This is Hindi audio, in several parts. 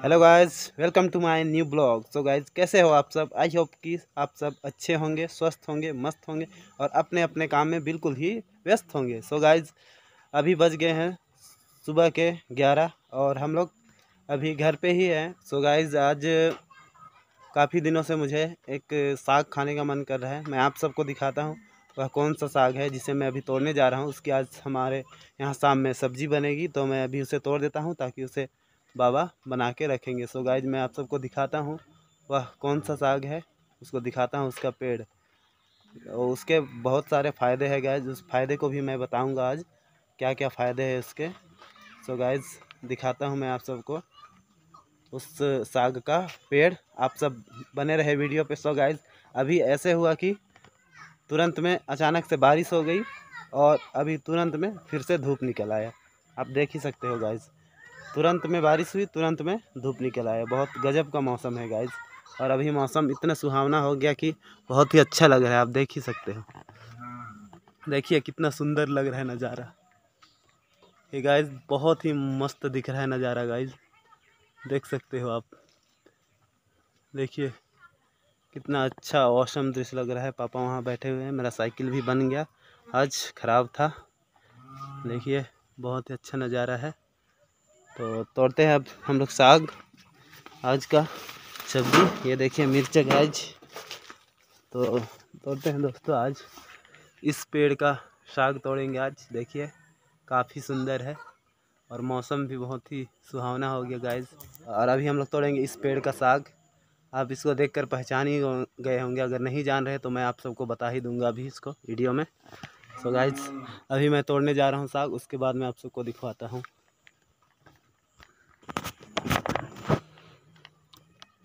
Hello guys welcome to my new blog so guys कैसे हो आप सब? आई होप कि आप सब अच्छे होंगे, स्वस्थ होंगे, मस्त होंगे और अपने अपने काम में बिल्कुल ही व्यस्त होंगे। सो so गाइस अभी बज गए हैं सुबह के ग्यारह और हम लोग अभी घर पे ही हैं। सो गाइस आज काफ़ी दिनों से मुझे एक साग खाने का मन कर रहा है। मैं आप सबको दिखाता हूँ वह कौन सा साग है जिसे मैं अभी तोड़ने जा रहा हूँ। उसकी आज हमारे यहाँ शाम में सब्ज़ी बनेगी तो मैं अभी उसे तोड़ देता हूँ ताकि उसे बाबा बना के रखेंगे। सो गाइज़ मैं आप सबको दिखाता हूँ, वह, कौन सा साग है? उसको दिखाता हूँ, उसका पेड़। उसके बहुत सारे फ़ायदे हैं गाइज़ उस फ़ायदे को भी मैं बताऊँगा आज क्या क्या फ़ायदे हैं उसके सो गाइज़ दिखाता हूँ मैं आप सबको, उस साग का पेड़। आप सब बने रहे वीडियो पे। सो गाइज़ अभी ऐसे हुआ कि तुरंत में अचानक से बारिश हो गई और अभी तुरंत में फिर से धूप निकल आया। आप देख ही सकते हो गाइज़ तुरंत में बारिश हुई, तुरंत में धूप निकल आया। बहुत गजब का मौसम है गाइज़ और अभी मौसम इतना सुहावना हो गया कि बहुत ही अच्छा लग रहा है, आप देख ही सकते हो। देखिए कितना सुंदर लग रहा है नज़ारा। ये गाइज़ बहुत ही मस्त दिख रहा है नज़ारा गाइज़ देख सकते हो आप। देखिए, कितना अच्छा औसम दृश्य लग रहा है। पापा वहाँ बैठे हुए हैं, मेरा साइकिल भी बन गया। आज ख़राब था। देखिए, बहुत ही अच्छा नज़ारा है। तो तोड़ते हैं अब हम लोग साग, आज का सब्ज़ी। ये देखिए मिर्च गाज तो तोड़ते हैं दोस्तों आज। इस पेड़ का साग तोड़ेंगे आज। देखिए, काफ़ी सुंदर है और मौसम भी बहुत ही सुहावना हो गया गाइज़। और अभी हम लोग तोड़ेंगे इस पेड़ का साग। आप इसको देखकर पहचान ही गए होंगे। अगर नहीं जान रहे तो मैं आप सबको बता ही दूँगा अभी इसको वीडियो में। सो so गाइज़ अभी मैं तोड़ने जा रहा हूँ साग। उसके बाद मैं आप सबको दिखवाता हूँ।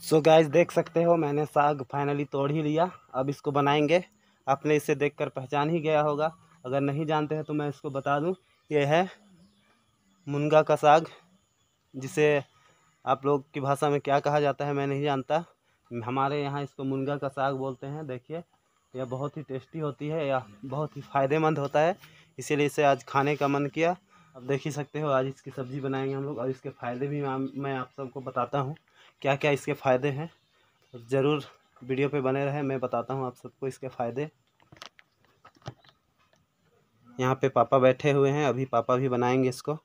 सो so देख सकते हो, मैंने साग फाइनली तोड़ ही लिया। अब इसको बनाएँगे। आपने इसे देखकर पहचान ही गया होगा। अगर नहीं जानते हैं तो मैं इसको बता दूँ। ये है मुनगा का साग, जिसे आप लोग की भाषा में क्या कहा जाता है मैं नहीं जानता। हमारे यहाँ इसको मुनगा का साग बोलते हैं। देखिए, यह बहुत ही टेस्टी होती है, या बहुत ही फ़ायदेमंद होता है। इसीलिए इसे आज खाने का मन किया। अब देख ही सकते हो, आज इसकी सब्ज़ी बनाएँगे हम लोग। और इसके फ़ायदे भी मैं आप सबको बताता हूँ। क्या क्या इसके फ़ायदे हैं? ज़रूर वीडियो पे बने रहे, मैं बताता हूँ आप सबको इसके फ़ायदे। यहाँ पे पापा बैठे हुए हैं, अभी पापा भी बनाएँगे इसको।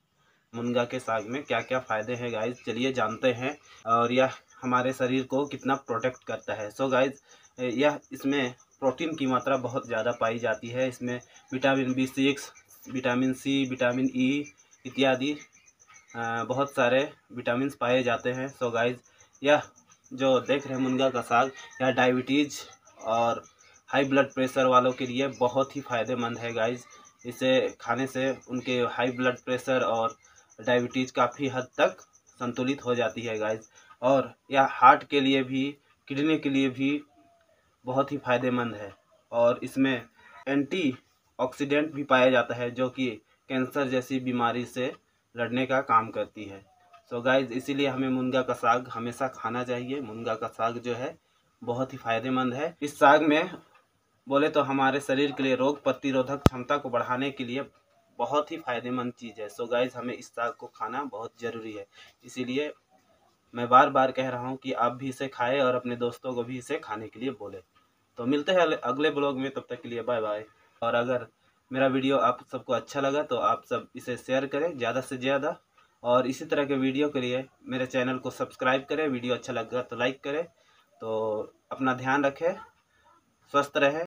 मुनगा के साग में क्या क्या फ़ायदे हैं गाइज़ चलिए जानते हैं। और यह हमारे शरीर को कितना प्रोटेक्ट करता है। सो गाइज़ यह इसमें प्रोटीन की मात्रा बहुत ज़्यादा पाई जाती है। इसमें vitamin B six vitamin C vitamin E इत्यादि बहुत सारे विटामिन पाए जाते हैं। सो गाइज़ यह जो देख रहे हैं मुनगा का साग यह डायबिटीज़ और हाई ब्लड प्रेशर वालों के लिए बहुत ही फ़ायदेमंद है गाइज़ इसे खाने से उनके हाई ब्लड प्रेशर और डायबिटीज़ काफ़ी हद तक संतुलित हो जाती है गाइज़ और यह हार्ट के लिए भी किडनी के लिए भी बहुत ही फ़ायदेमंद है। और इसमें एंटी ऑक्सीडेंट भी पाया जाता है जो कि कैंसर जैसी बीमारी से लड़ने का काम करती है। सो so गाइज़ इसीलिए हमें मुनगा का साग हमेशा खाना चाहिए। मुनगा का साग जो है, बहुत ही फ़ायदेमंद है। इस साग में बोले तो हमारे शरीर के लिए रोग प्रतिरोधक क्षमता को बढ़ाने के लिए बहुत ही फ़ायदेमंद चीज़ है। सो so गाइज़ हमें इस साग को खाना बहुत ज़रूरी है। इसीलिए मैं बार बार कह रहा हूँ कि आप भी इसे खाएँ और अपने दोस्तों को भी इसे खाने के लिए बोले। तो मिलते हैं अगले ब्लॉग में, तब तक के लिए बाय बाय और अगर मेरा वीडियो आप सबको अच्छा लगा तो आप सब इसे शेयर करें, ज़्यादा से ज़्यादा। और इसी तरह के वीडियो के लिए मेरे चैनल को सब्सक्राइब करें, वीडियो अच्छा लगा तो लाइक करें। तो अपना ध्यान रखें, स्वस्थ रहें।